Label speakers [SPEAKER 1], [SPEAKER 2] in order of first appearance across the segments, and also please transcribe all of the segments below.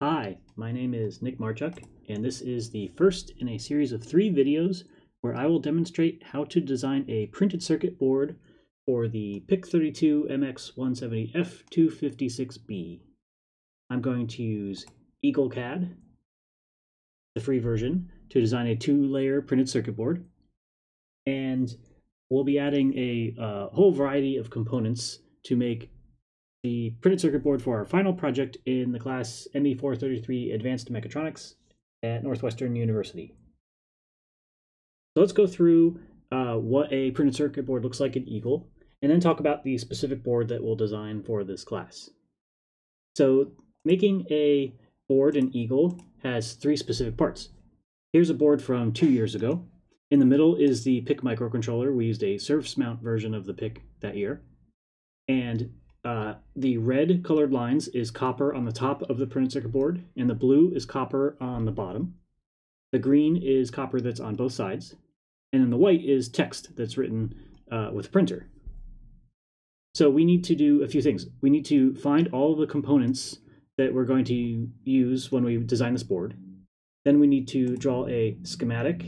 [SPEAKER 1] Hi, my name is Nick Marchuk, and this is the first in a series of three videos where I will demonstrate how to design a printed circuit board for the PIC32MX170F256B. I'm going to use EagleCAD, the free version, to design a two-layer printed circuit board, and we'll be adding a uh, whole variety of components to make the printed circuit board for our final project in the class ME433 Advanced Mechatronics at Northwestern University. So let's go through uh, what a printed circuit board looks like in Eagle, and then talk about the specific board that we'll design for this class. So making a board in Eagle has three specific parts. Here's a board from two years ago. In the middle is the PIC microcontroller. We used a surface mount version of the PIC that year. And uh, the red colored lines is copper on the top of the printed circuit board, and the blue is copper on the bottom. The green is copper that's on both sides, and then the white is text that's written uh, with a printer. So we need to do a few things. We need to find all the components that we're going to use when we design this board. Then we need to draw a schematic,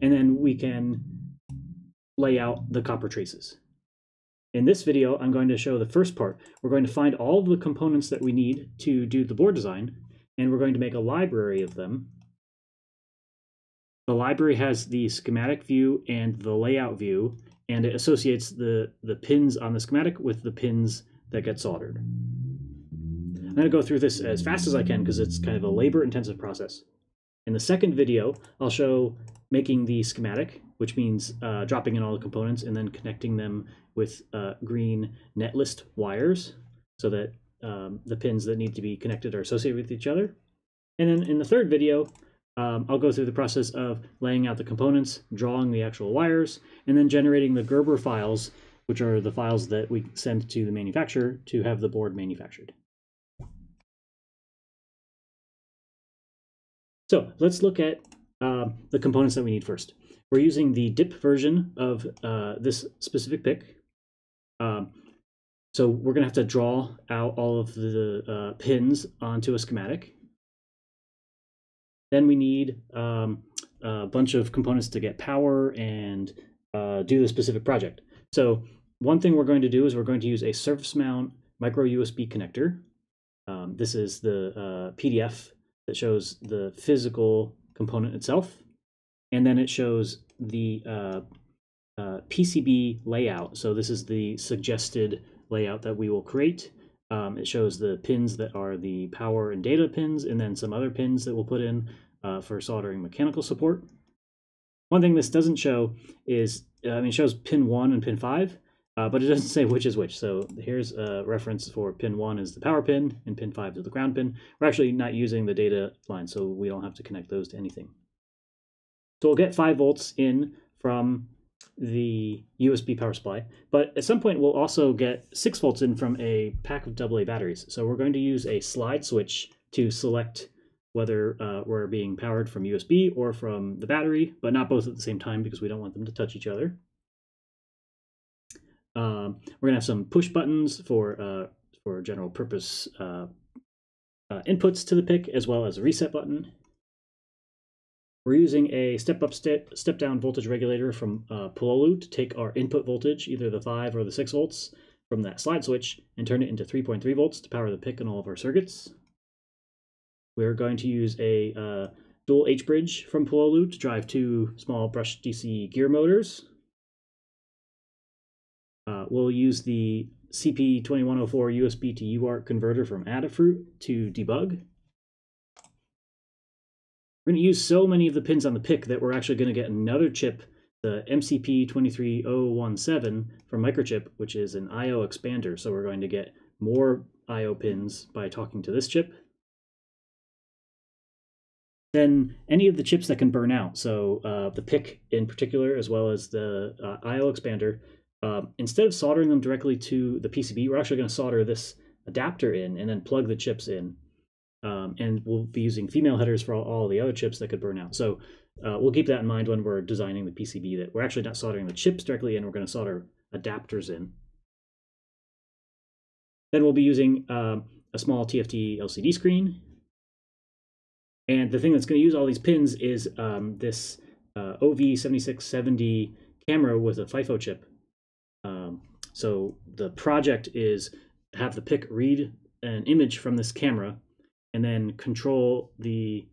[SPEAKER 1] and then we can lay out the copper traces. In this video, I'm going to show the first part. We're going to find all the components that we need to do the board design, and we're going to make a library of them. The library has the schematic view and the layout view, and it associates the, the pins on the schematic with the pins that get soldered. I'm going to go through this as fast as I can because it's kind of a labor-intensive process. In the second video, I'll show making the schematic, which means uh, dropping in all the components and then connecting them with uh, green netlist wires so that um, the pins that need to be connected are associated with each other. And then in the third video, um, I'll go through the process of laying out the components, drawing the actual wires, and then generating the Gerber files, which are the files that we send to the manufacturer to have the board manufactured. So let's look at uh, the components that we need first. We're using the DIP version of uh, this specific PIC. Um, so we're going to have to draw out all of the uh, pins onto a schematic. Then we need um, a bunch of components to get power and uh, do the specific project. So one thing we're going to do is we're going to use a surface mount micro USB connector. Um, this is the uh, PDF that shows the physical component itself. And then it shows the uh, uh, PCB layout. So this is the suggested layout that we will create. Um, it shows the pins that are the power and data pins, and then some other pins that we'll put in uh, for soldering mechanical support. One thing this doesn't show is, uh, I mean, it shows pin 1 and pin 5, uh, but it doesn't say which is which. So here's a reference for pin 1 is the power pin, and pin 5 is the ground pin. We're actually not using the data line, so we don't have to connect those to anything. So we'll get 5 volts in from the USB power supply, but at some point we'll also get 6 volts in from a pack of AA batteries. So we're going to use a slide switch to select whether uh, we're being powered from USB or from the battery, but not both at the same time because we don't want them to touch each other. Um, we're gonna have some push buttons for uh, for general purpose uh, uh, inputs to the PIC, as well as a reset button. We're using a step-up, step, step-down voltage regulator from uh, Pololu to take our input voltage, either the 5 or the 6 volts, from that slide switch and turn it into 3.3 volts to power the PIC and all of our circuits. We're going to use a uh, dual H-bridge from Pololu to drive two small brush DC gear motors uh, we'll use the CP2104 USB to UART converter from Adafruit to debug. We're going to use so many of the pins on the PIC that we're actually going to get another chip, the MCP23017 from Microchip, which is an I.O. expander. So we're going to get more I.O. pins by talking to this chip. Then any of the chips that can burn out, so uh, the PIC in particular, as well as the uh, I.O. expander, um, instead of soldering them directly to the PCB, we're actually going to solder this adapter in and then plug the chips in. Um, and we'll be using female headers for all, all, the other chips that could burn out. So uh, we'll keep that in mind when we're designing the PCB that we're actually not soldering the chips directly in, we're going to solder adapters in. Then we'll be using um, a small TFT LCD screen. And the thing that's going to use all these pins is um, this uh, OV7670 camera with a FIFO chip. Um, so the project is have the PIC read an image from this camera and then control the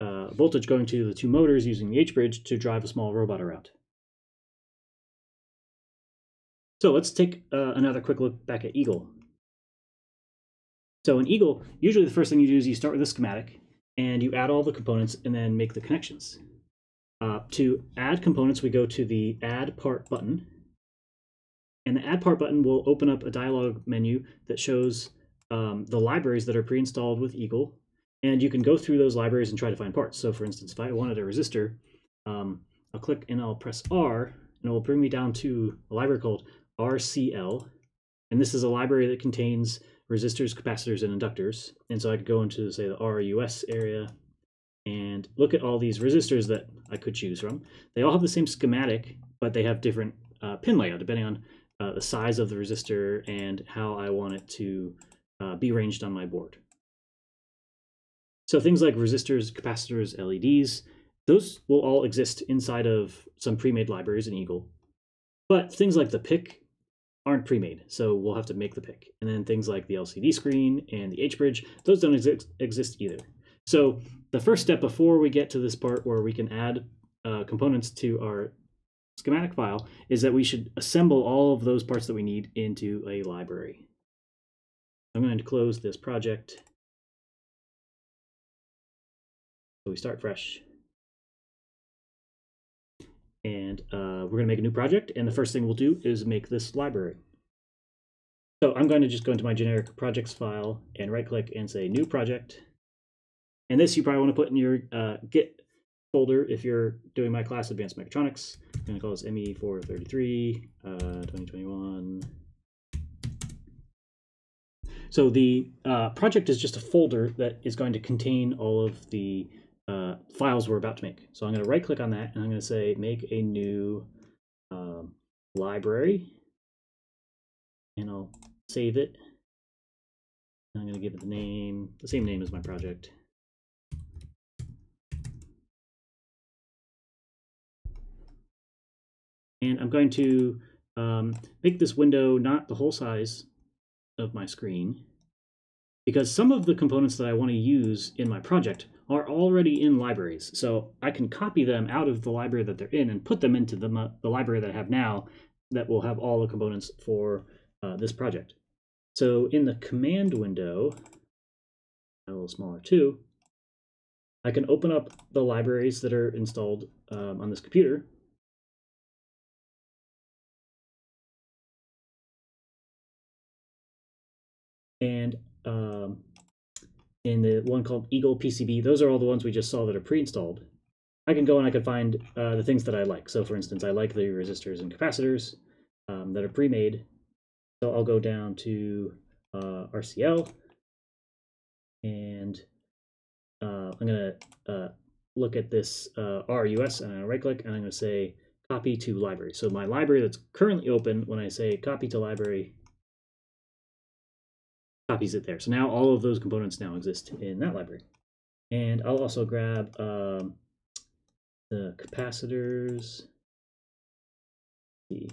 [SPEAKER 1] uh, voltage going to the two motors using the H-bridge to drive a small robot around. So let's take uh, another quick look back at Eagle. So in Eagle, usually the first thing you do is you start with a schematic and you add all the components and then make the connections. Uh, to add components, we go to the Add Part button. And the Add Part button will open up a dialog menu that shows um, the libraries that are pre-installed with Eagle. And you can go through those libraries and try to find parts. So for instance, if I wanted a resistor, um, I'll click and I'll press R, and it will bring me down to a library called RCL. And this is a library that contains resistors, capacitors, and inductors. And so I could go into, say, the RUS area and look at all these resistors that I could choose from. They all have the same schematic, but they have different uh, pin layout depending on uh, the size of the resistor and how I want it to uh, be ranged on my board. So things like resistors, capacitors, LEDs, those will all exist inside of some pre-made libraries in Eagle. But things like the PIC aren't pre-made, so we'll have to make the PIC. And then things like the LCD screen and the H-bridge, those don't exist, exist either. So the first step before we get to this part where we can add uh, components to our schematic file is that we should assemble all of those parts that we need into a library. I'm going to close this project. So we start fresh. And uh, we're going to make a new project. And the first thing we'll do is make this library. So I'm going to just go into my generic projects file and right click and say new project. And this you probably want to put in your uh, Git folder if you're doing my class Advanced Mechatronics. I'm going to call this ME433 uh, 2021. So the uh, project is just a folder that is going to contain all of the uh, files we're about to make. So I'm going to right click on that and I'm going to say make a new um, library and I'll save it. I'm going to give it the name, the same name as my project. And I'm going to um, make this window not the whole size of my screen because some of the components that I want to use in my project are already in libraries. So I can copy them out of the library that they're in and put them into the, the library that I have now that will have all the components for uh, this project. So in the command window, a little smaller too, I can open up the libraries that are installed um, on this computer and um, in the one called Eagle PCB, those are all the ones we just saw that are pre-installed. I can go and I can find uh, the things that I like. So for instance, I like the resistors and capacitors um, that are pre-made. So I'll go down to uh, RCL and uh, I'm going to uh, look at this uh, RUS and I right click and I'm going to say copy to library. So my library that's currently open, when I say copy to library, copies it there. So now all of those components now exist in that library. And I'll also grab um, the capacitors. They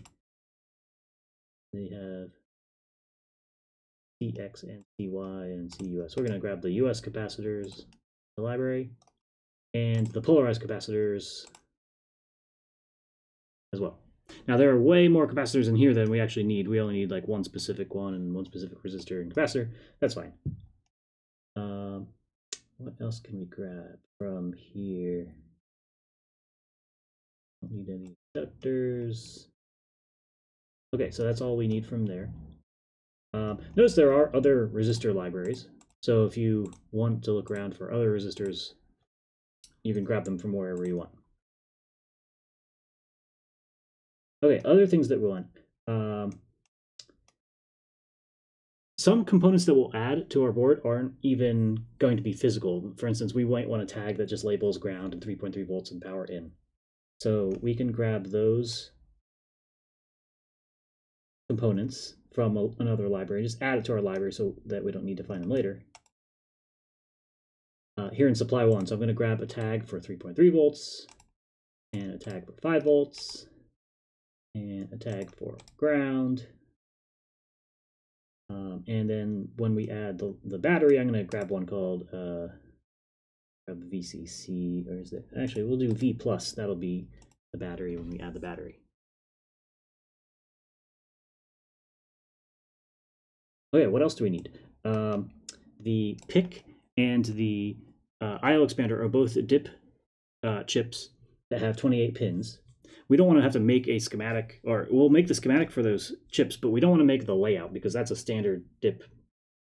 [SPEAKER 1] have CX and CY and CUS. We're going to grab the US capacitors, the library, and the polarized capacitors as well. Now there are way more capacitors in here than we actually need. We only need like one specific one and one specific resistor and capacitor. That's fine. Um, what else can we grab from here? Don't need any inductors. Okay, so that's all we need from there. Um, notice there are other resistor libraries. So if you want to look around for other resistors, you can grab them from wherever you want. Okay, other things that we want. Um, some components that we'll add to our board aren't even going to be physical. For instance, we might want a tag that just labels ground and 3.3 volts and power in. So we can grab those components from another library, just add it to our library so that we don't need to find them later. Uh, here in supply one, so I'm going to grab a tag for 3.3 volts and a tag for 5 volts and a tag for ground. Um, and then when we add the, the battery, I'm going to grab one called uh, VCC, or is it? Actually, we'll do V plus. That'll be the battery when we add the battery. Okay, what else do we need? Um, the PIC and the uh, IO expander are both DIP uh, chips that have 28 pins. We don't want to have to make a schematic, or we'll make the schematic for those chips, but we don't want to make the layout because that's a standard DIP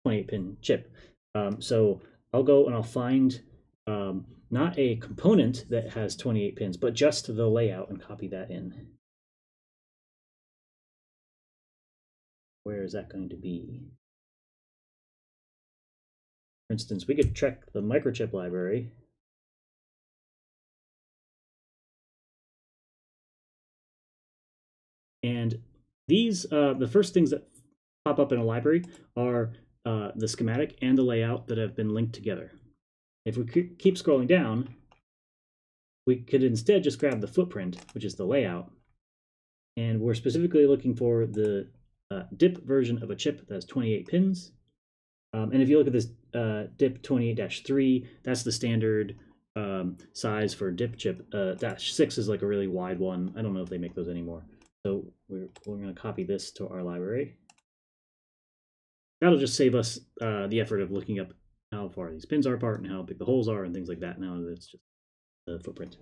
[SPEAKER 1] 28 pin chip. Um, so I'll go and I'll find um, not a component that has 28 pins, but just the layout and copy that in. Where is that going to be? For instance, we could check the microchip library. And these, uh, the first things that pop up in a library are uh, the schematic and the layout that have been linked together. If we keep scrolling down, we could instead just grab the footprint, which is the layout, and we're specifically looking for the uh, DIP version of a chip that has 28 pins. Um, and if you look at this uh, DIP 28-3, that's the standard um, size for DIP chip. Uh, dash 6 is like a really wide one. I don't know if they make those anymore. So we're, we're going to copy this to our library. That'll just save us uh, the effort of looking up how far these pins are apart and how big the holes are and things like that. Now it's just the footprint.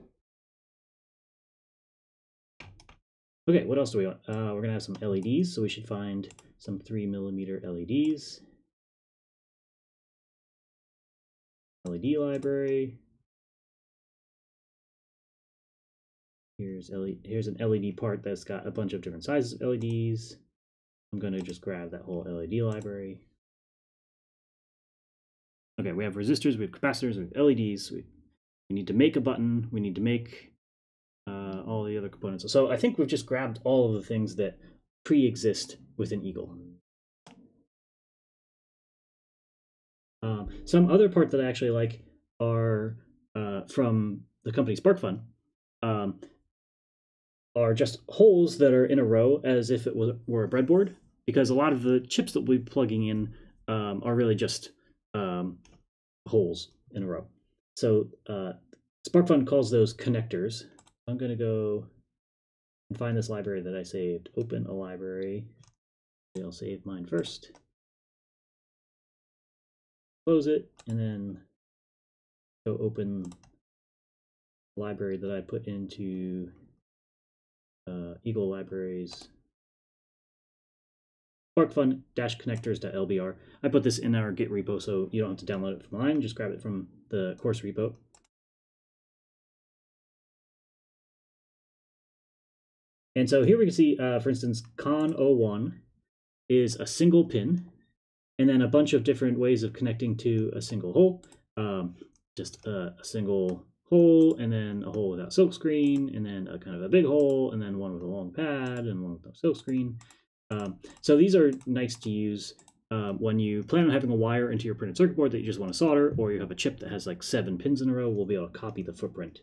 [SPEAKER 1] Okay, what else do we want? Uh, we're gonna have some LEDs, so we should find some three millimeter LEDs. LED library. Here's LED, here's an LED part that's got a bunch of different sizes of LEDs. I'm gonna just grab that whole LED library. Okay, we have resistors, we have capacitors, we have LEDs. We, we need to make a button. We need to make uh, all the other components. So I think we've just grabbed all of the things that pre-exist within Eagle. Um, some other part that I actually like are uh, from the company SparkFun. Um, are just holes that are in a row as if it was, were a breadboard, because a lot of the chips that we're plugging in um, are really just um, holes in a row. So uh, SparkFun calls those connectors. I'm going to go and find this library that I saved. Open a library. I'll save mine first. Close it, and then go open library that I put into uh, Eagle Libraries sparkfun-connectors.lbr. I put this in our Git repo, so you don't have to download it from mine. Just grab it from the course repo. And so here we can see, uh, for instance, con01 is a single pin, and then a bunch of different ways of connecting to a single hole. Um, just a, a single hole, and then a hole without silkscreen, and then a kind of a big hole, and then one with a long pad, and one with no silkscreen. Um, so these are nice to use um, when you plan on having a wire into your printed circuit board that you just want to solder, or you have a chip that has like seven pins in a row, we'll be able to copy the footprint.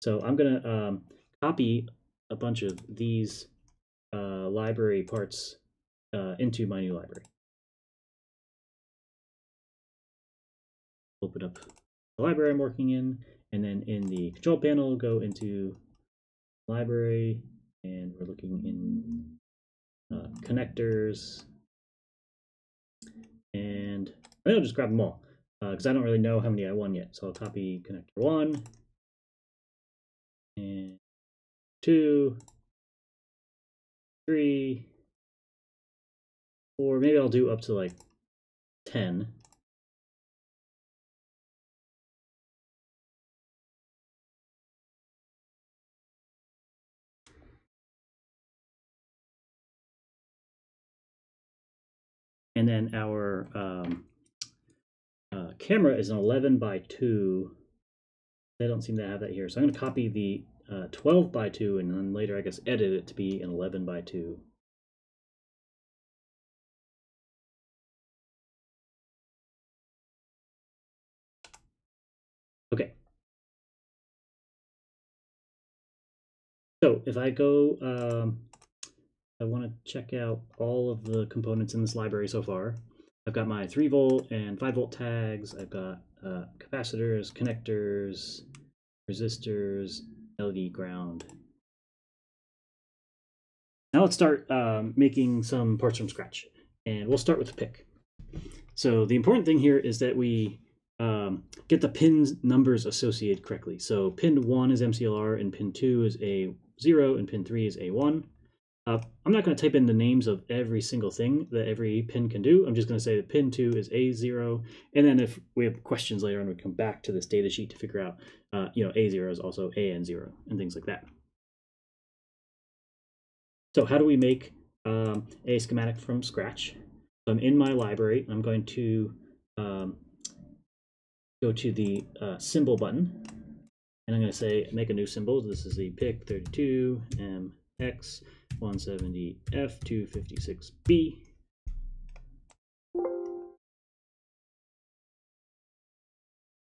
[SPEAKER 1] So I'm going to um, copy a bunch of these uh, library parts uh, into my new library. Open up the library I'm working in, and then in the control panel, go into library, and we're looking in uh, connectors, and I'll just grab them all because uh, I don't really know how many I won yet. So I'll copy connector one and two, three, four. Maybe I'll do up to like 10. And then our um, uh, camera is an 11 by 2. They don't seem to have that here. So I'm going to copy the uh, 12 by 2 and then later, I guess, edit it to be an 11 by 2. Okay. So if I go um, I want to check out all of the components in this library so far. I've got my 3 volt and 5 volt tags. I've got uh, capacitors, connectors, resistors, LED ground. Now let's start um, making some parts from scratch. And we'll start with the PIC. So the important thing here is that we um, get the pin numbers associated correctly. So pin 1 is MCLR and pin 2 is A0 and pin 3 is A1. Uh, I'm not going to type in the names of every single thing that every pin can do. I'm just going to say that pin 2 is A0. And then if we have questions later on, we come back to this data sheet to figure out, uh, you know, A0 is also AN0 and things like that. So how do we make um, a schematic from scratch? So I'm in my library. I'm going to um, go to the uh, symbol button. And I'm going to say make a new symbol. This is the PIC32MX. 170F256B.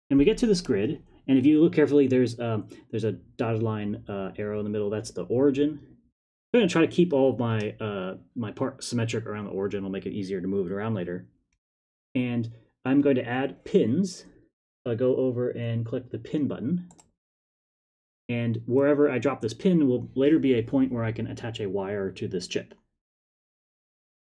[SPEAKER 1] And we get to this grid, and if you look carefully, there's um, there's a dotted line uh, arrow in the middle. That's the origin. I'm going to try to keep all of my uh, my part symmetric around the origin. It'll make it easier to move it around later. And I'm going to add pins. I go over and click the pin button. And wherever I drop this pin will later be a point where I can attach a wire to this chip.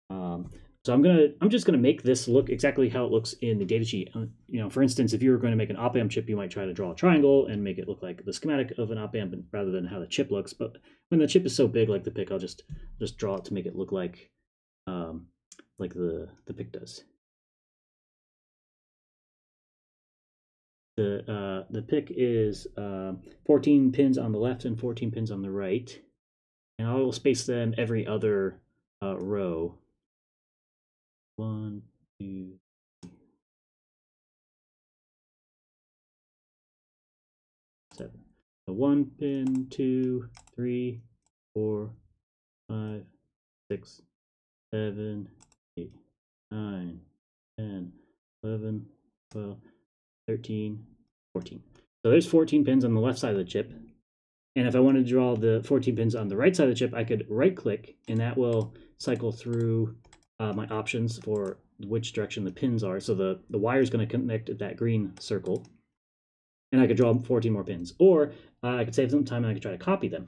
[SPEAKER 1] Um, so I'm gonna, I'm just gonna make this look exactly how it looks in the datasheet. Uh, you know, for instance, if you were going to make an op amp chip, you might try to draw a triangle and make it look like the schematic of an op amp rather than how the chip looks. But when the chip is so big, like the PIC, I'll just just draw it to make it look like um, like the the PIC does. The, uh, the PIC is uh, 14 pins on the left and 14 pins on the right. And I will space them every other uh, row. One, two, seven. So one pin, two, three, four, five, six, seven, eight, nine, ten, eleven, twelve. 13, 14. So there's 14 pins on the left side of the chip. And if I wanted to draw the 14 pins on the right side of the chip, I could right click and that will cycle through uh, my options for which direction the pins are. So the, the wire is going to connect at that green circle. And I could draw 14 more pins. Or uh, I could save some time and I could try to copy them.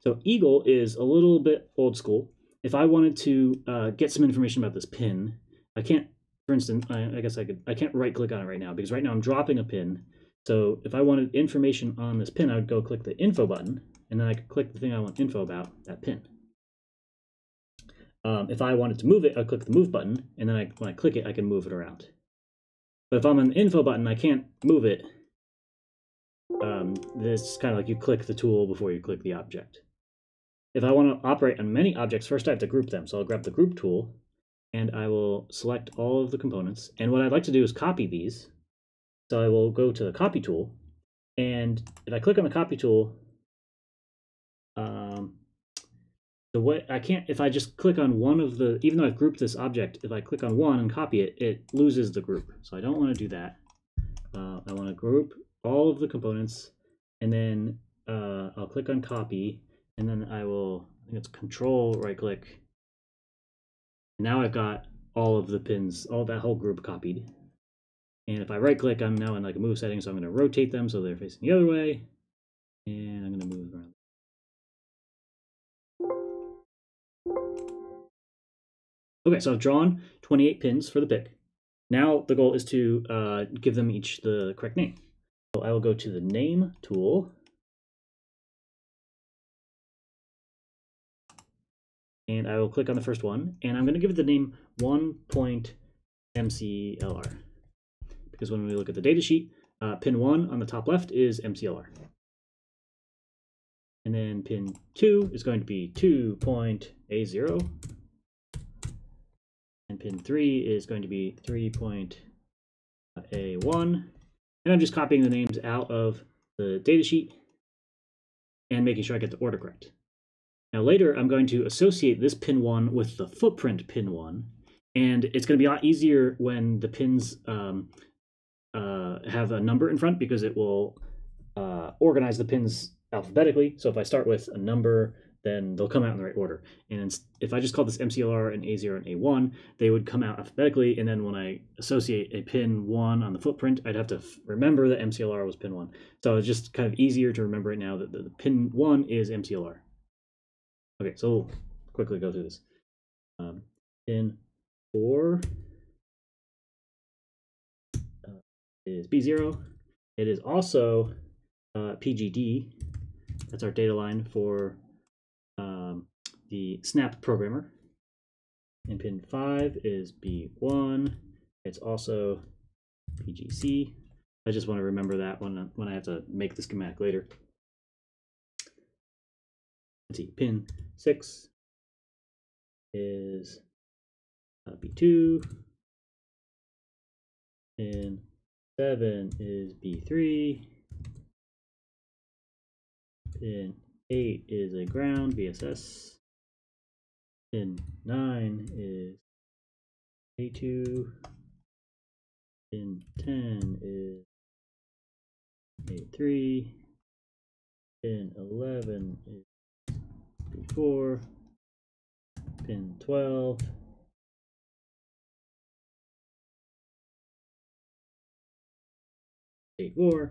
[SPEAKER 1] So Eagle is a little bit old school. If I wanted to uh, get some information about this pin, I can't for instance, I, I guess I could, I can't right click on it right now because right now I'm dropping a pin. So if I wanted information on this pin, I would go click the info button and then I could click the thing I want info about, that pin. Um, if I wanted to move it, I'd click the move button, and then I, when I click it, I can move it around. But if I'm on the info button, I can't move it. Um, this is kind of like you click the tool before you click the object. If I want to operate on many objects, first I have to group them. So I'll grab the group tool, and I will select all of the components. And what I'd like to do is copy these. So I will go to the copy tool. And if I click on the copy tool, um, the way I can't, if I just click on one of the, even though I've grouped this object, if I click on one and copy it, it loses the group. So I don't want to do that. Uh, I want to group all of the components and then uh, I'll click on copy and then I will, I think it's control right click now I've got all of the pins, all that whole group copied. And if I right click, I'm now in like a move setting, so I'm going to rotate them so they're facing the other way. And I'm going to move around. Okay, so I've drawn 28 pins for the PIC. Now the goal is to uh, give them each the correct name. So I will go to the name tool and I will click on the first one, and I'm going to give it the name 1.mclr. Because when we look at the datasheet, uh, pin 1 on the top left is MCLR. And then pin 2 is going to be 2.A0. And pin 3 is going to be 3.A1. And I'm just copying the names out of the datasheet and making sure I get the order correct. Now later, I'm going to associate this pin 1 with the footprint pin 1, and it's going to be a lot easier when the pins um, uh, have a number in front because it will uh, organize the pins alphabetically. So if I start with a number, then they'll come out in the right order. And if I just call this MCLR and A0 and A1, they would come out alphabetically. And then when I associate a pin 1 on the footprint, I'd have to remember that MCLR was pin 1. So it's just kind of easier to remember it now that the, the pin 1 is MCLR. Okay, so quickly go through this. Um, pin 4 uh, is B0. It is also uh, PGD. That's our data line for um, the snap programmer. And pin 5 is B1. It's also PGC. I just want to remember that when, when I have to make the schematic later. Pin 6 is uh, B2. and 7 is B3. and 8 is a ground VSS. Pin 9 is A2. Pin 10 is A3. and 11 is B4. Pin 12 A4.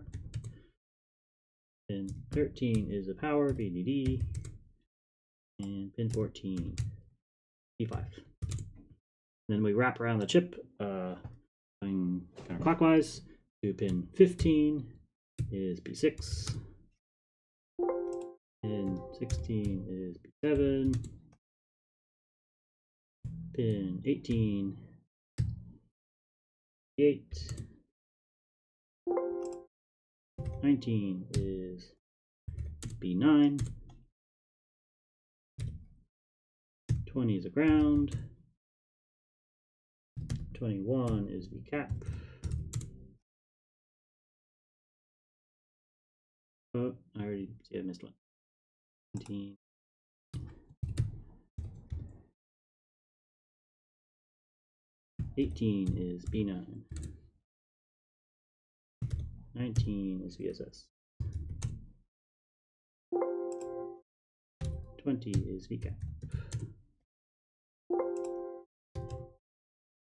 [SPEAKER 1] Pin 13 is a power, VDD. And pin 14, B5. Then we wrap around the chip, uh, going counterclockwise to pin 15 is B6. Pin 16 is B7. Pin 18, B8. 19 is B9. 20 is a ground. 21 is the cap. Oh, I already see I missed one. 19. Eighteen is B nine. 19 is VSS. 20 is VCAP.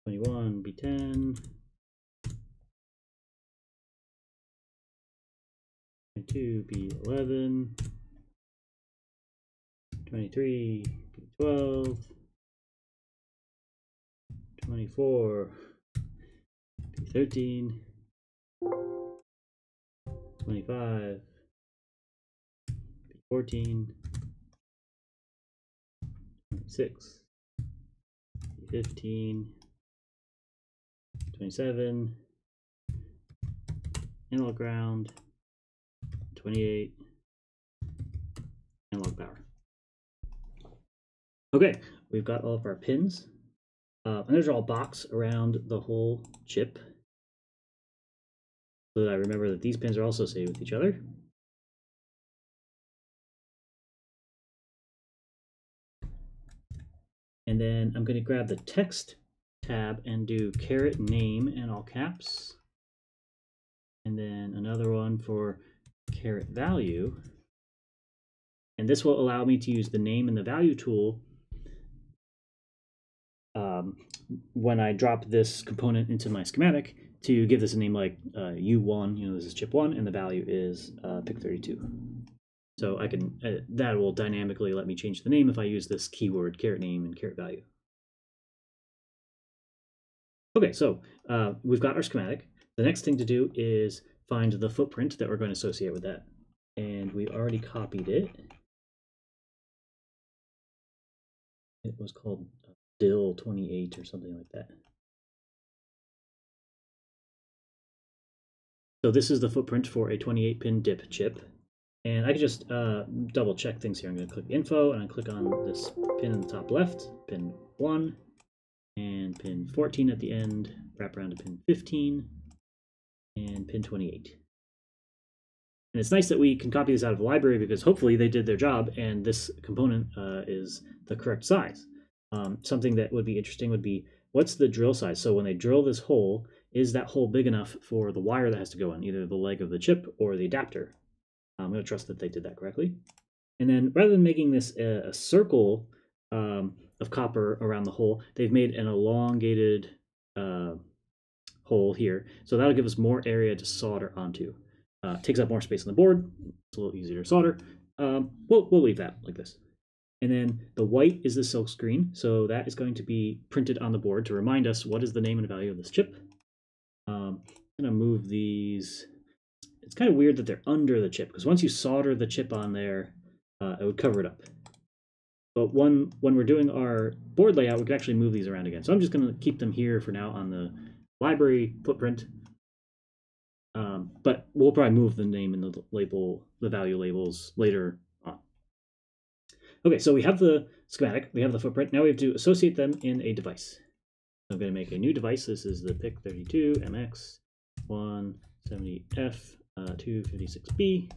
[SPEAKER 1] 21 B10. 22 B11. 23 B12. 24 B13. 25, 14, 26, 15, 27, analog ground, 28, analog power. Okay, we've got all of our pins. Uh, and there's all box around the whole chip so that I remember that these pins are also associated with each other. And then I'm going to grab the text tab and do caret name in all caps. And then another one for caret value. And this will allow me to use the name and the value tool um, when I drop this component into my schematic to give this a name like uh, U1, you know, this is chip 1, and the value is uh, PIC32. So I can, uh, that will dynamically let me change the name if I use this keyword caret name and caret value. Okay, so uh, we've got our schematic. The next thing to do is find the footprint that we're going to associate with that. And we already copied it. It was called DIL 28 or something like that. So this is the footprint for a 28 pin DIP chip. And I can just uh, double check things here. I'm going to click info and I click on this pin in the top left, pin 1, and pin 14 at the end, wrap around to pin 15, and pin 28. And it's nice that we can copy this out of the library because hopefully they did their job and this component uh, is the correct size. Um, something that would be interesting would be what's the drill size? So when they drill this hole, is that hole big enough for the wire that has to go in, either the leg of the chip or the adapter? I'm going to trust that they did that correctly. And then rather than making this a, a circle um, of copper around the hole, they've made an elongated uh, hole here. So that'll give us more area to solder onto. Uh, takes up more space on the board. It's a little easier to solder. Um, we'll, we'll leave that like this. And then the white is the silk screen. So that is going to be printed on the board to remind us what is the name and value of this chip. Um, I'm going to move these. It's kind of weird that they're under the chip because once you solder the chip on there, uh, it would cover it up. But when, when we're doing our board layout, we can actually move these around again. So I'm just going to keep them here for now on the library footprint. Um, but we'll probably move the name and the label, the value labels later. Okay, so we have the schematic, we have the footprint. Now we have to associate them in a device. I'm going to make a new device. This is the PIC32 MX 170F uh, 256B.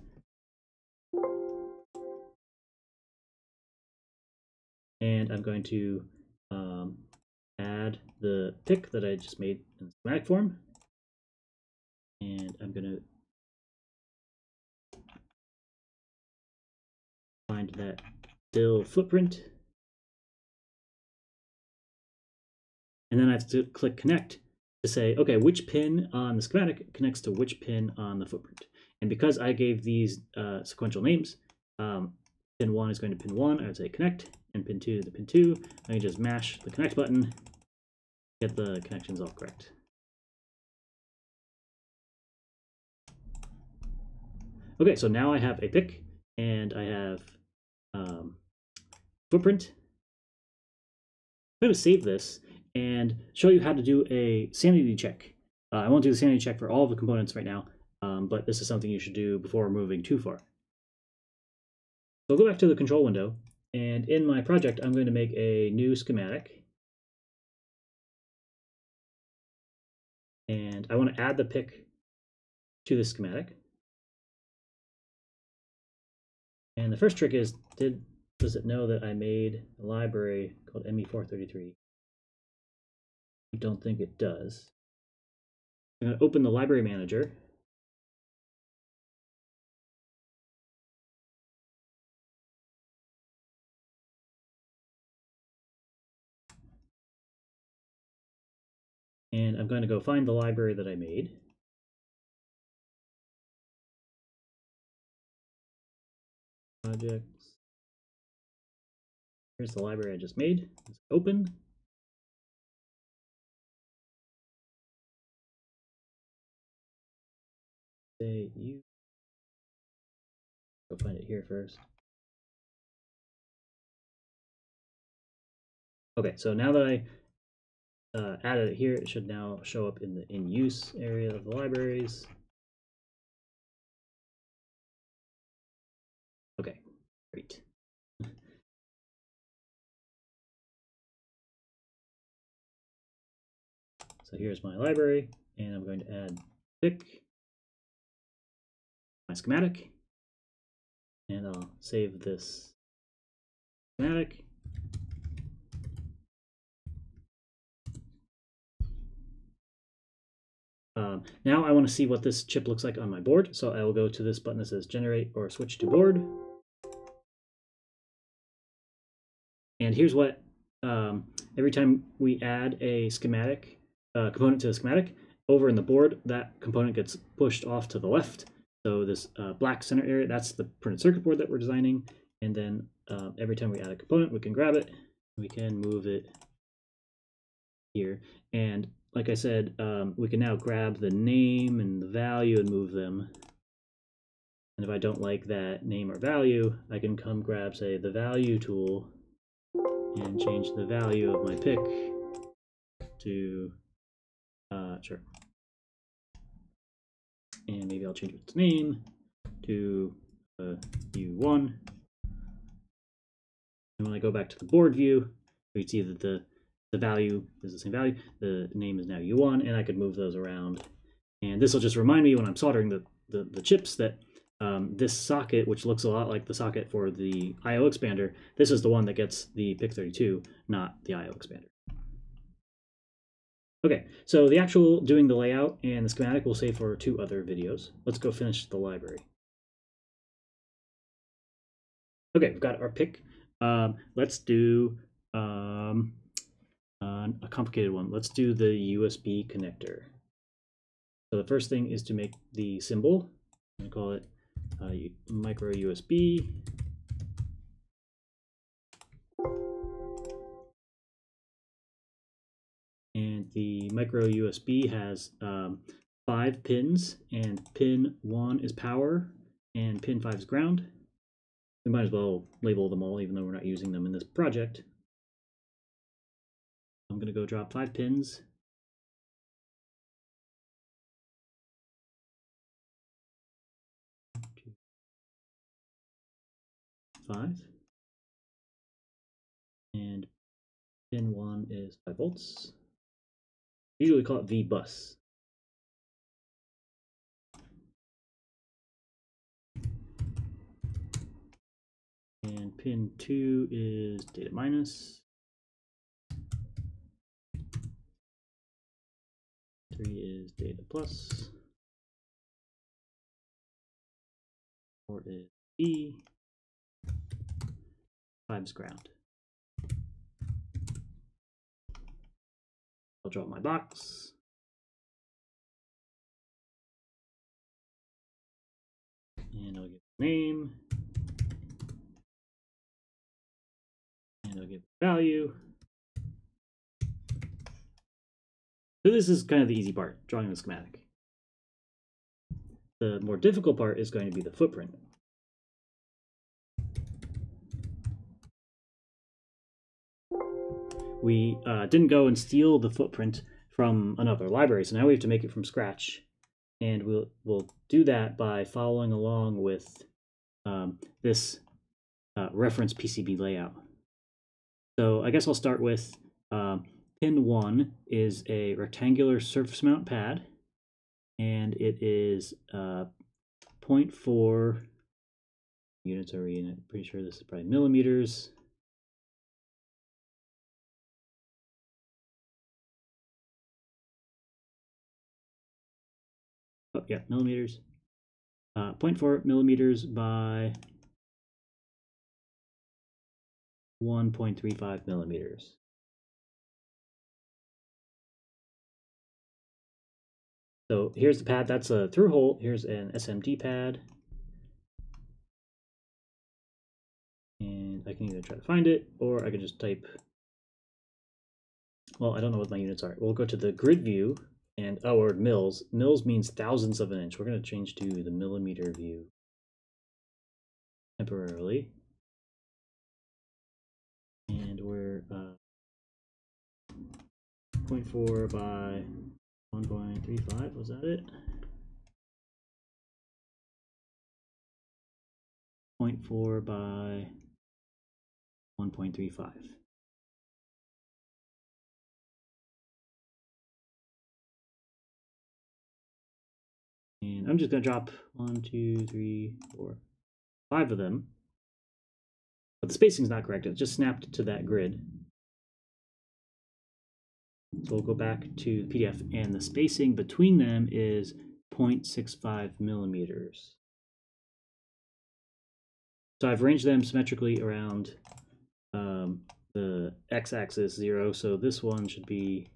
[SPEAKER 1] And I'm going to um, add the PIC that I just made in the schematic form. And I'm going to find that DIL footprint. And then I have to click connect to say, okay, which pin on the schematic connects to which pin on the footprint. And because I gave these uh, sequential names, um, pin 1 is going to pin 1, I would say connect, and pin 2 to pin 2. I can just mash the connect button, get the connections all correct. Okay, so now I have a PIC, and I have um, footprint. I'm going to save this and show you how to do a sanity check. Uh, I won't do the sanity check for all the components right now, um, but this is something you should do before moving too far. So I'll go back to the control window, and in my project, I'm going to make a new schematic. And I want to add the PIC to the schematic. And the first trick is, did does it know that I made a library called ME433? I don't think it does. I'm going to open the library manager. And I'm going to go find the library that I made. Projects. Here's the library I just made. Let's open. Say you. Go find it here first. Okay, so now that I uh, added it here, it should now show up in the in use area of the libraries. Okay, great. So here's my library, and I'm going to add PIC, my schematic, and I'll save this schematic. Um, now I want to see what this chip looks like on my board, so I will go to this button that says generate or switch to board. And here's what, um, every time we add a schematic uh, component to the schematic, over in the board, that component gets pushed off to the left. So this uh, black center area, that's the printed circuit board that we're designing. And then uh, every time we add a component, we can grab it, we can move it here. And like I said, um, we can now grab the name and the value and move them. And if I don't like that name or value, I can come grab, say, the value tool and change the value of my PIC to, uh, sure. And maybe I'll change its name to uh, U1. And when I go back to the board view, we can see that the the value is the same value. The name is now U1, and I could move those around. And this will just remind me when I'm soldering the, the, the chips that um, this socket, which looks a lot like the socket for the I.O. expander, this is the one that gets the PIC32, not the I.O. expander. Okay, so the actual doing the layout and the schematic we'll save for two other videos. Let's go finish the library. Okay, we've got our PIC. Um, let's do um, uh, a complicated one. Let's do the USB connector. So the first thing is to make the symbol. I call it uh, micro USB. The micro USB has um, five pins, and pin one is power, and pin five is ground. We might as well label them all, even though we're not using them in this project. I'm going to go drop five pins. Five. And pin one is five volts. Usually call it the bus. And pin two is data minus. Three is data plus. Four is E. Five is ground. I'll draw my box. And I'll give name. and I'll give value. So this is kind of the easy part, drawing the schematic. The more difficult part is going to be the footprint. We uh, didn't go and steal the footprint from another library, so now we have to make it from scratch. And we'll, we'll do that by following along with um, this uh, reference PCB layout. So I guess I'll start with um, pin one is a rectangular surface mount pad, and it is uh, 0.4 units are we in it? Pretty sure this is probably millimeters. Yeah, millimeters. Uh, 0.4 millimeters by 1.35 millimeters. So here's the pad, that's a through hole. Here's an SMD pad. And I can either try to find it or I can just type, well, I don't know what my units are. We'll go to the grid view and, oh, or mils. Mils means thousandths of an inch. We're gonna change to the millimeter view temporarily and we're uh, 0.4 by 1.35, was that it? 0.4 by 1.35. And I'm just going to drop one, two, three, four, five of them but the spacing is not correct. It's just snapped to that grid. So we'll go back to the PDF, and the spacing between them is 0.65 millimeters. So I've arranged them symmetrically around um, the x-axis 0, so this one should be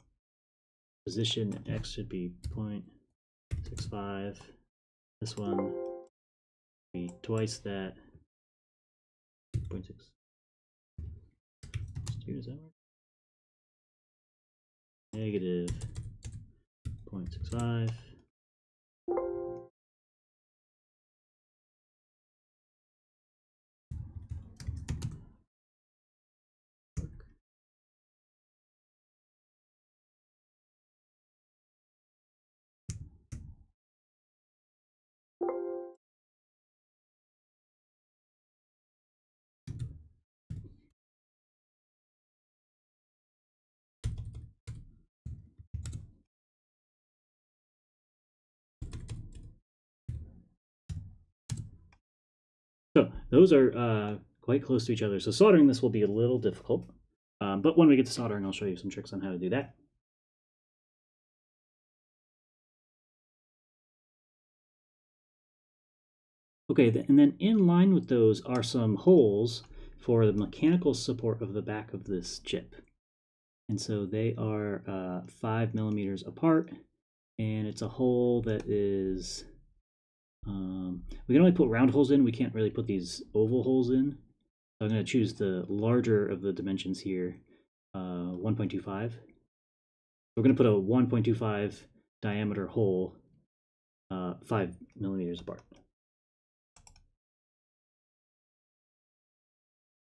[SPEAKER 1] position x should be 0.65. This one be twice that 0.6. Does that work? Negative 0.65. So those are uh, quite close to each other. So soldering this will be a little difficult, um, but when we get to soldering, I'll show you some tricks on how to do that. Okay, and then in line with those are some holes for the mechanical support of the back of this chip. And so they are uh, five millimeters apart, and it's a hole that is. Um, we can only put round holes in. We can't really put these oval holes in. So I'm going to choose the larger of the dimensions here, uh, 1.25. We're going to put a 1.25 diameter hole, uh, five millimeters apart.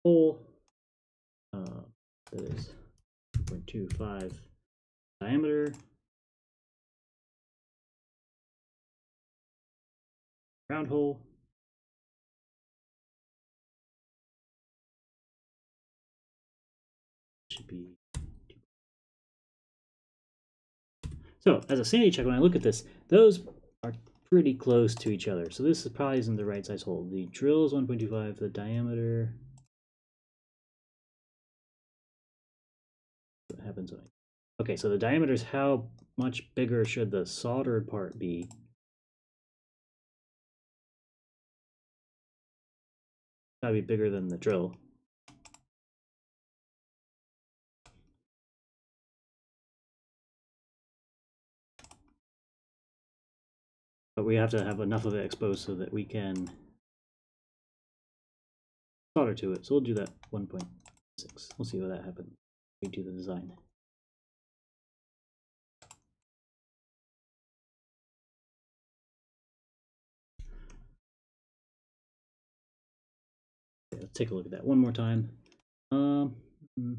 [SPEAKER 1] Hole uh, that is 0.25 diameter. Round hole. So, as a sanity check, when I look at this, those are pretty close to each other. So this is probably isn't the right size hole. The drill is 1.25, the diameter what happens. Okay, so the diameter is how much bigger should the soldered part be? Gotta be bigger than the drill. But we have to have enough of it exposed so that we can solder to it. So we'll do that 1.6. We'll see what that happens we do the design. Okay, let's take a look at that one more time. Um, hmm.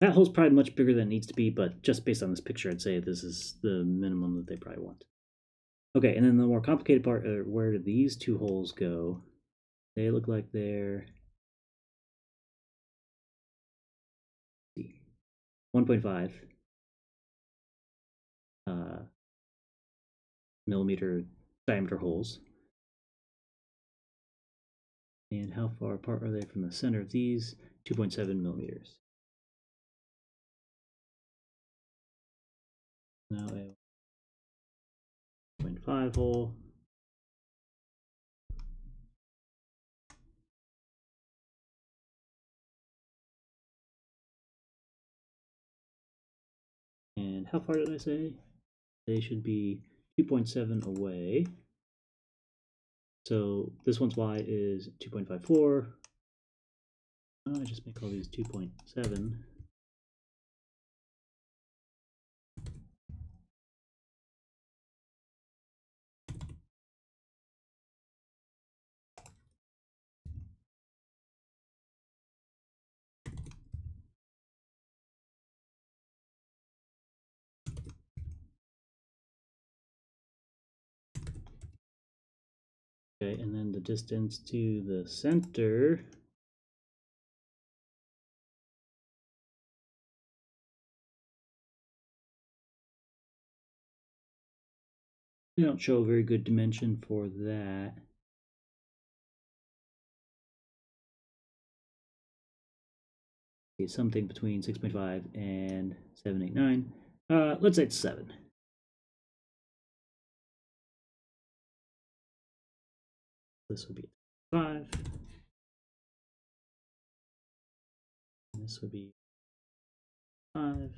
[SPEAKER 1] that hole's probably much bigger than it needs to be, but just based on this picture, I'd say this is the minimum that they probably want. Okay, and then the more complicated part, uh, where do these two holes go? They look like they're 1.5 uh, millimeter diameter holes. And how far apart are they from the center of these? 2.7 millimeters. Now a 0.5 hole. And how far did I say? They should be 2.7 away. So this one's y is 2.54. Oh, I just make all these 2.7. Okay, and then the distance to the center. We don't show a very good dimension for that. Okay, something between 6.5 and 789. Uh, let's say it's 7. This would be 5. And this would be 5.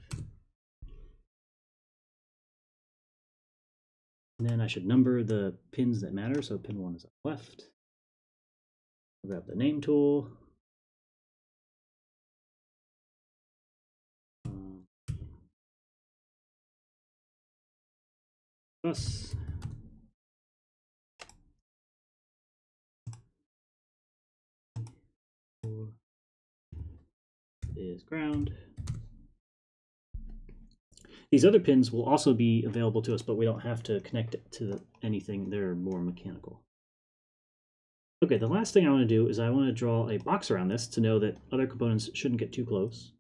[SPEAKER 1] And then I should number the pins that matter. So pin 1 is up left. I'll grab the name tool. Um, plus is ground. These other pins will also be available to us, but we don't have to connect it to anything. They're more mechanical. Okay, the last thing I want to do is I want to draw a box around this to know that other components shouldn't get too close.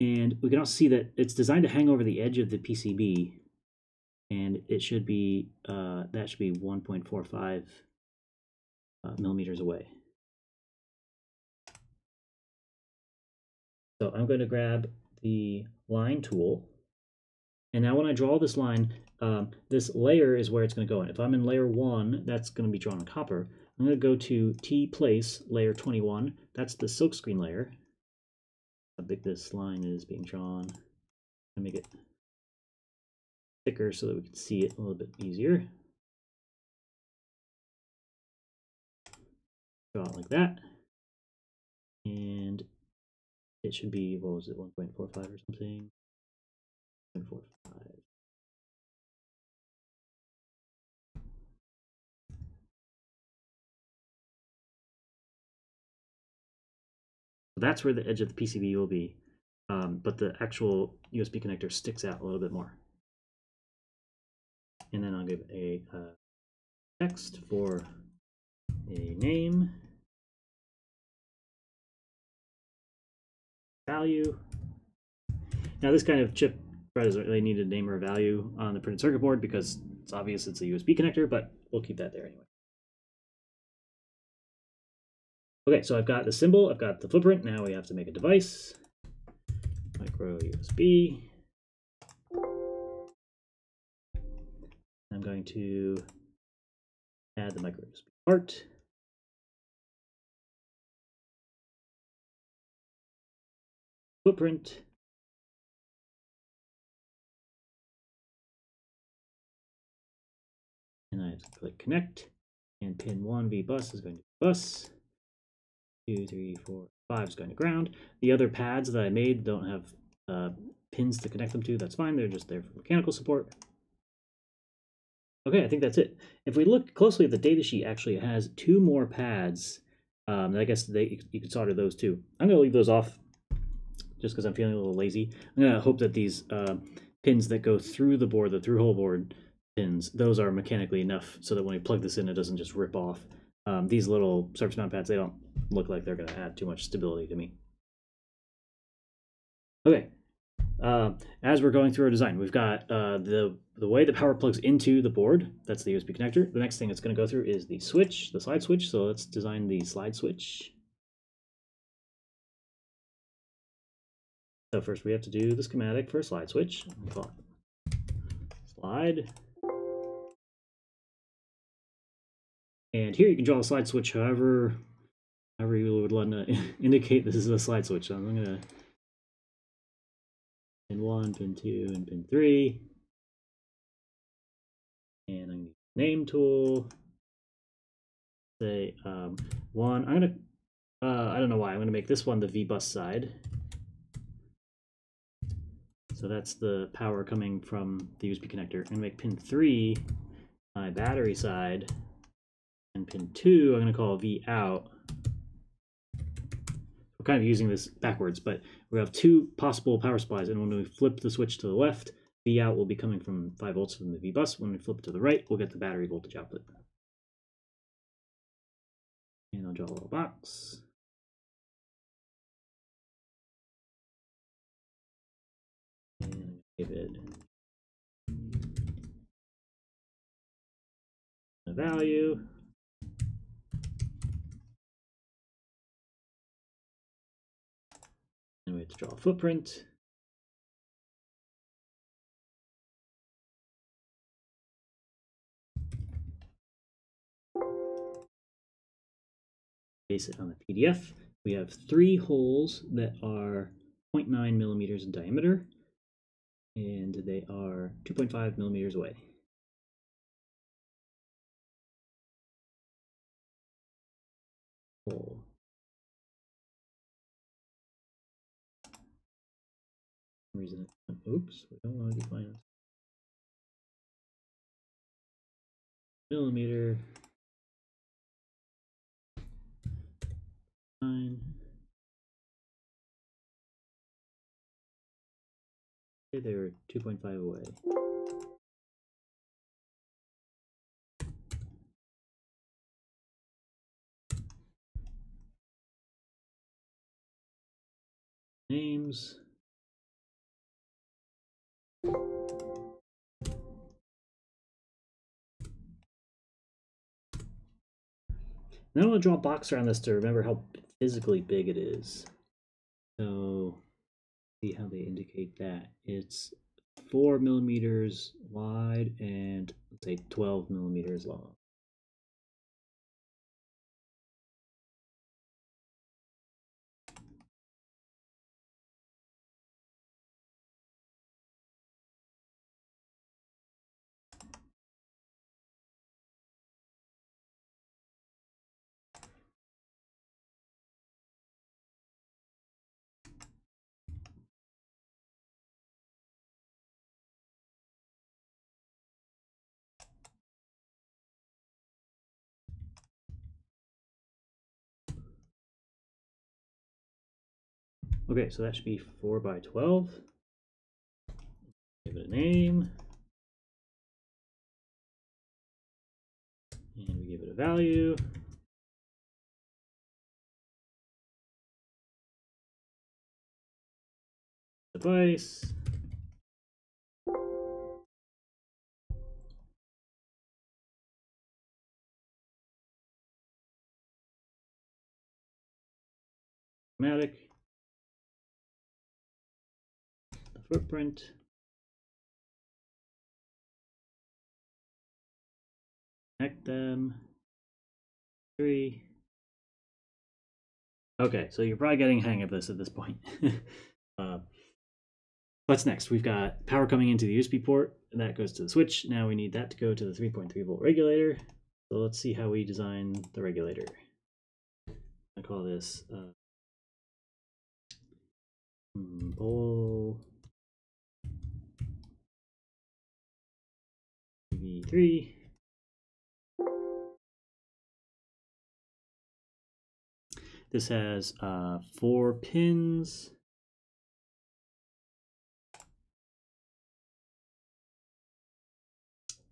[SPEAKER 1] And we can also see that it's designed to hang over the edge of the PCB. And it should be, uh, that should be 1.45 uh, millimeters away. So I'm going to grab the line tool. And now when I draw this line, um, this layer is where it's going to go in. If I'm in layer 1, that's going to be drawn in copper. I'm going to go to tPlace layer 21. That's the silkscreen layer. How big this line is being drawn. I make it thicker so that we can see it a little bit easier. Draw it like that. And it should be, what was it, 1.45 or something? 1.45. that's where the edge of the PCB will be, um, but the actual USB connector sticks out a little bit more. And then I'll give a uh, text for a name, value. Now this kind of chip doesn't really need a name or a value on the printed circuit board because it's obvious it's a USB connector, but we'll keep that there anyway. Okay, so I've got the symbol, I've got the footprint. Now we have to make a device. Micro USB. I'm going to add the micro USB part. Footprint. And I to click connect. And pin 1 V bus is going to bus two, three, four, five is going to ground. The other pads that I made don't have uh, pins to connect them to. That's fine. They're just there for mechanical support. Okay, I think that's it. If we look closely the datasheet, actually has two more pads. Um, I guess they you could solder those too. I'm going to leave those off just because I'm feeling a little lazy. I'm to hope that these uh, pins that go through the board, the through-hole board pins, those are mechanically enough so that when we plug this in, it doesn't just rip off. Um, these little surface mount pads, they don't look like they're to add too much stability to me. Okay, uh, as we're going through our design, we've got uh, the, the way the power plugs into the board. That's the USB connector. The next thing it's to go through is the switch, the slide switch. So let's design the slide switch. So first we have to do the schematic for a slide switch. Slide. And here you can draw a slide switch however however you would want to indicate this is a slide switch. So I'm going to pin 1, pin 2, and pin 3. And I'm going to name tool. Say um, 1. I'm going to, uh, I don't know why, I'm going to make this one the V-bus side. So that's the power coming from the USB connector. To make pin 3 my battery side. And pin 2 I'm going to call V out We're kind of using this backwards, but we have two possible power supplies, and when we flip the switch to the left, V out will be coming from 5 volts from the V bus. When we flip to the right, we'll get the battery voltage output. And I'll draw a little box. It a value. And we have to draw a footprint. Base it on the PDF. We have three holes that are 0.9 millimeters in diameter, and they are 2.5 millimeters away. Hole. reason. Oops, we don't want to define this. Millimeter. Nine. They're 2.5 away. Names. Now I want to draw a box around this to remember how physically big it is. So see how they indicate that. It's four millimeters wide and let's say 12 millimeters long. Okay, so that should be 4 by 12. Give it a name. And we give it a value. Device. Matic. Footprint. Connect them. Three. Okay, so you're probably getting hang of this at this point. uh, what's next? We've got power coming into the USB port. And that goes to the switch. Now we need that to go to the 3.3 volt regulator. So let's see how we design the regulator. I call this uh, bowl This has uh, four pins.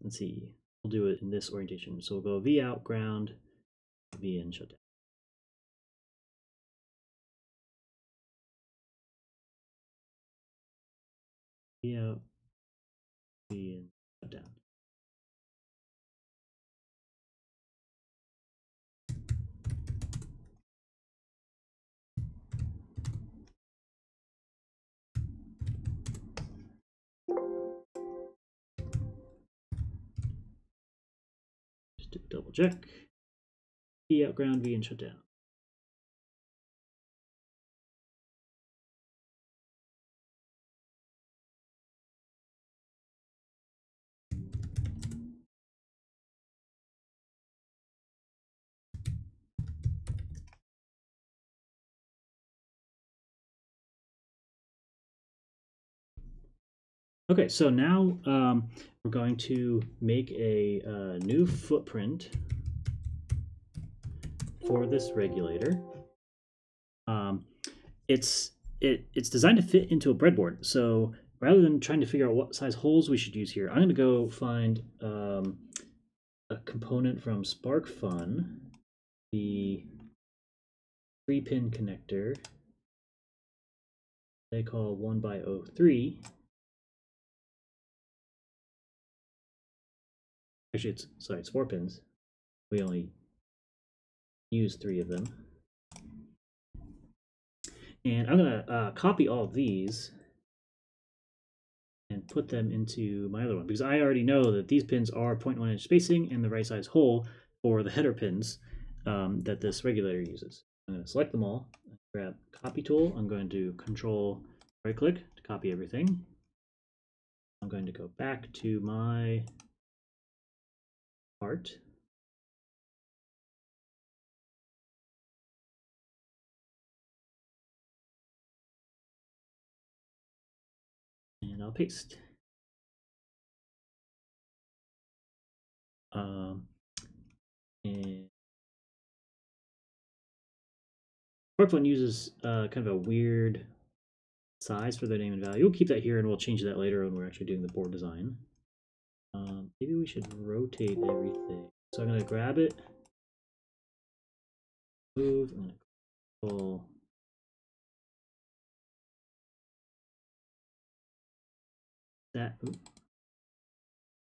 [SPEAKER 1] Let's see, we'll do it in this orientation. So we'll go V out, ground, V in, shutdown. V out, V in, double check. V out ground V and shut down. Okay, so now um, we're going to make a uh, new footprint for this regulator. Um, it's it, it's designed to fit into a breadboard. So rather than trying to figure out what size holes we should use here, I'm going to go find um, a component from SparkFun, the three pin connector they call 1 by 03 Actually, it's sorry, it's four pins. We only use three of them. And I'm gonna uh, copy all these and put them into my other one because I already know that these pins are 0.1 inch spacing and the right size hole for the header pins um, that this regulator uses. I'm going to select them all, grab copy tool. I'm going to control right click to copy everything. I'm going to go back to my part and I'll paste. Um, and uses uh, kind of a weird size for the name and value. We'll keep that here and we'll change that later when we're actually doing the board design. Um, maybe we should rotate everything. So I'm going to grab it, move, to pull that.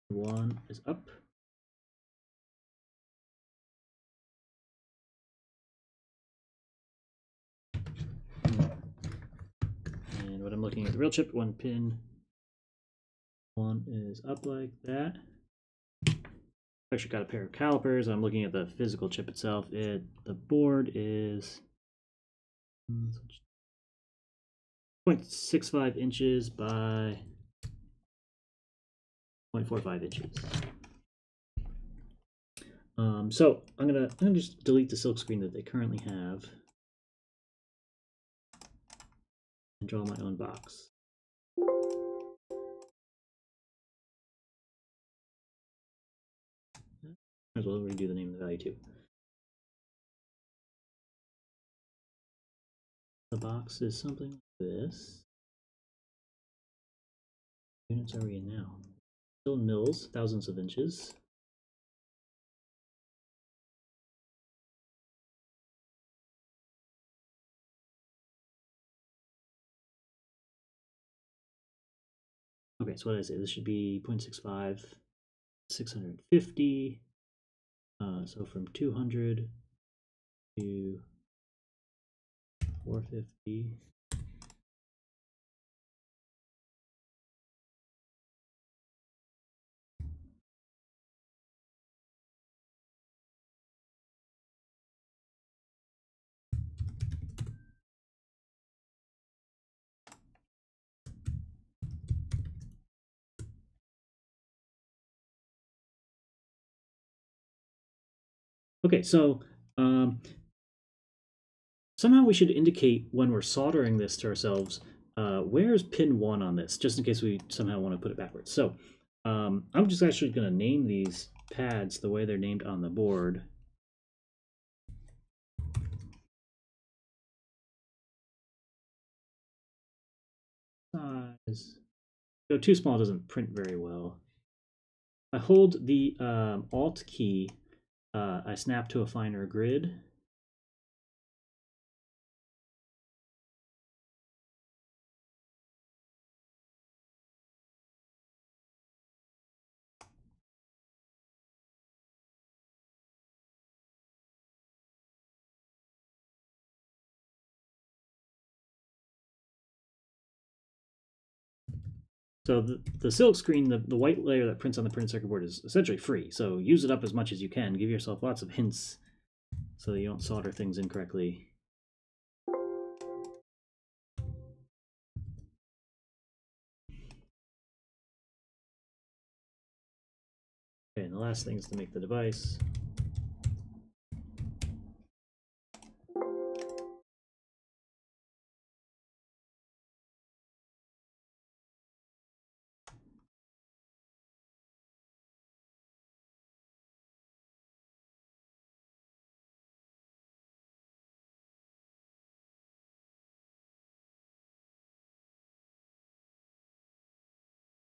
[SPEAKER 1] One is up. And what I'm looking at the real chip, one pin One is up like that. Actually got a pair of calipers. I'm looking at the physical chip itself. It the board is 0.65 inches by 0.45 inches. Um, so I'm gonna I'm gonna just delete the silk screen that they currently have and draw my own box. Might as well redo the name of the value too. The box is something like this. Units are we in now? Still in mils, thousands of inches. Okay, so what did I say? This should be 0.65, 650. Uh, so from 200 to 450. Okay, so um, somehow we should indicate when we're soldering this to ourselves, uh, where's pin one on this, just in case we somehow want to put it backwards. So um, I'm just actually going to name these pads the way they're named on the board. Size. Go too small doesn't print very well. I hold the um, Alt key uh, I snap to a finer grid. So the, the silk screen, the, the white layer that prints on the printed circuit board is essentially free. So use it up as much as you can. Give yourself lots of hints so you don't solder things incorrectly. Okay, and the last thing is to make the device.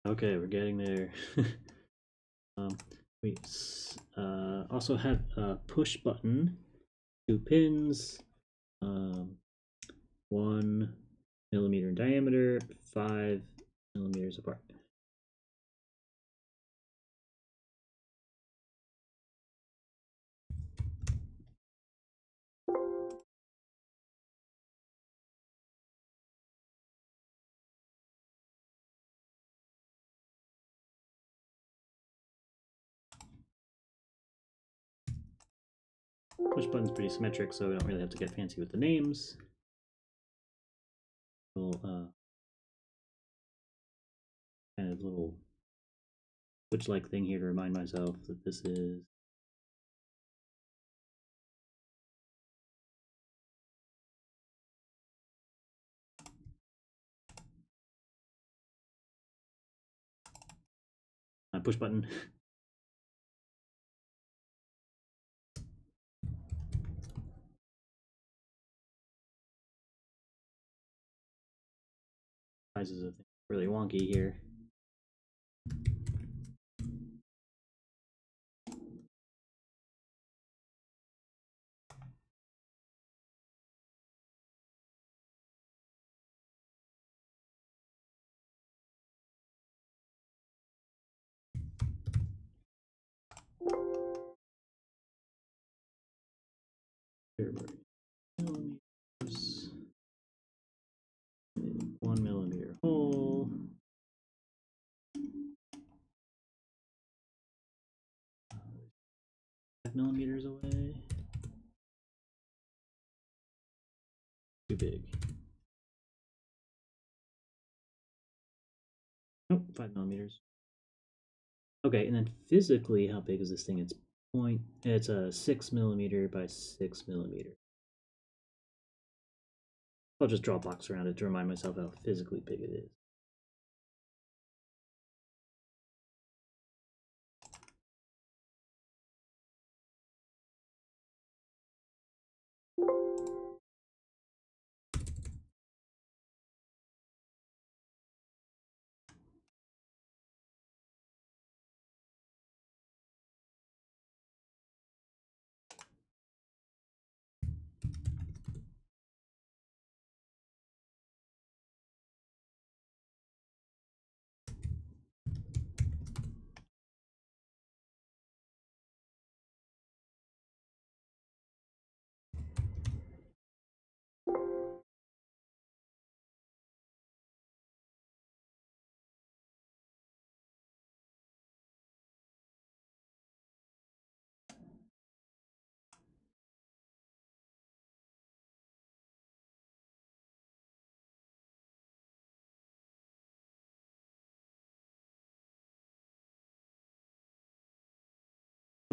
[SPEAKER 1] Okay, we're getting there. um, we uh, also have a push button, two pins, um, one millimeter in diameter, five millimeters apart. Push button's pretty symmetric, so we don't really have to get fancy with the names. Little, uh, kind of little switch-like thing here to remind myself that this is my push button. sizes of things really wonky here. millimeters one millimeter hole. five millimeters away. Too big. Nope, five millimeters. Okay, and then physically, how big is this thing? It's point. It's a six millimeter by six millimeter. I'll just draw a box around it to remind myself how physically big it is.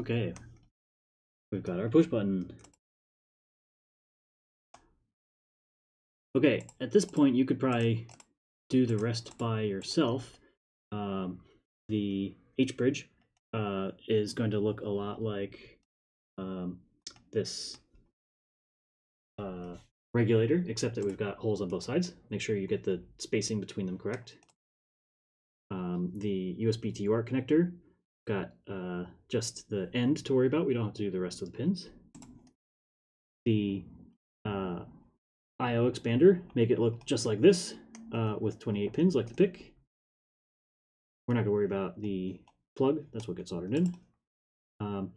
[SPEAKER 1] Okay, we've got our push button. Okay, at this point you could probably do the rest by yourself. Um, the H-bridge uh, is going to look a lot like um, this uh, regulator, except that we've got holes on both sides. Make sure you get the spacing between them correct. Um, the USB to UART connector got uh, just the end to worry about. We don't have to do the rest of the pins. The uh, I.O. expander, make it look just like this uh, with 28 pins like the PIC. We're not going to worry about the plug. That's what gets soldered in. Um,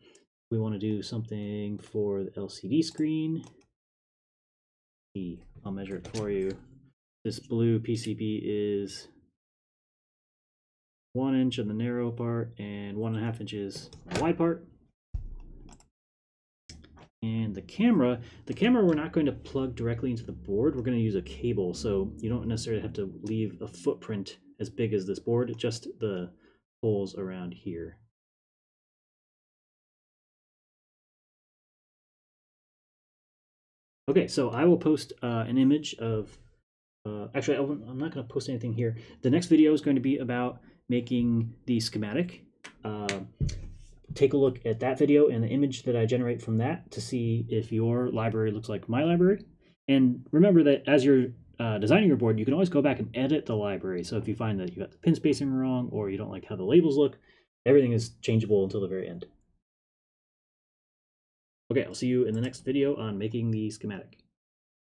[SPEAKER 1] we want to do something for the LCD screen. I'll measure it for you. This blue PCB is one inch on the narrow part and one and a half inches the wide part. And the camera, the camera we're not going to plug directly into the board. We're going to use a cable, so you don't necessarily have to leave a footprint as big as this board, just the holes around here. Okay, so I will post uh, an image of, uh, actually I'm not going to post anything here. The next video is going to be about making the schematic. Uh, take a look at that video and the image that I generate from that to see if your library looks like my library. And remember that as you're uh, designing your board, you can always go back and edit the library. So if you find that you got the pin spacing wrong or you don't like how the labels look, everything is changeable until the very end. Okay, I'll see you in the next video on making the schematic.